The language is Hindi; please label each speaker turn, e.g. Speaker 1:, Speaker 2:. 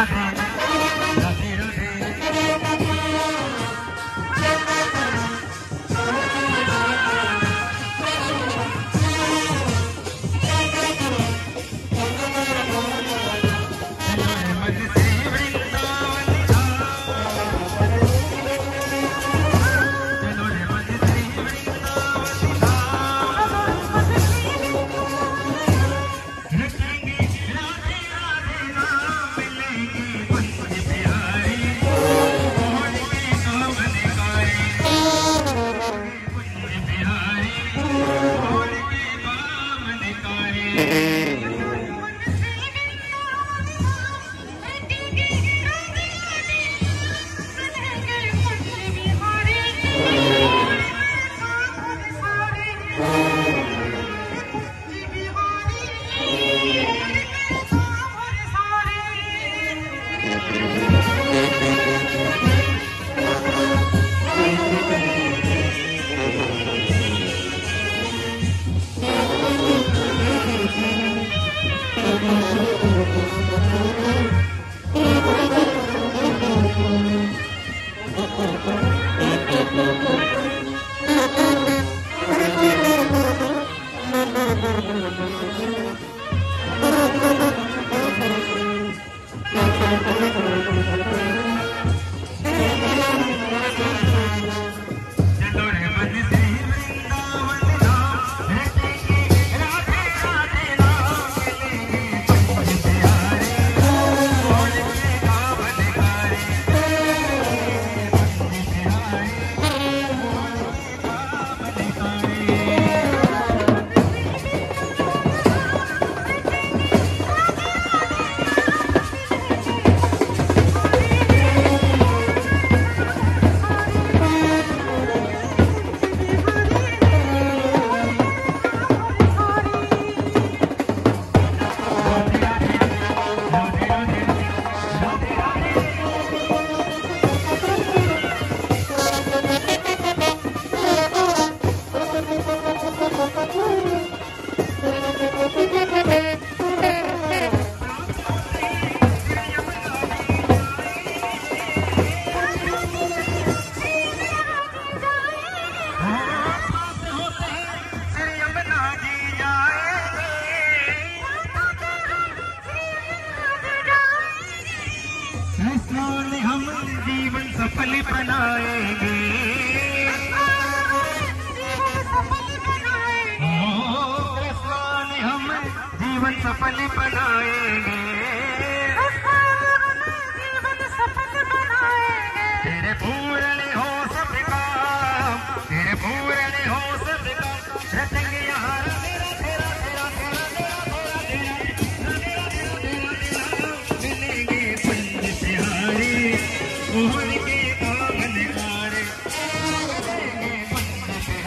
Speaker 1: Manhattan. मोर हम जीवन सफल बनाएँगे। हम जीवन सफल बनाएँगे। तेरे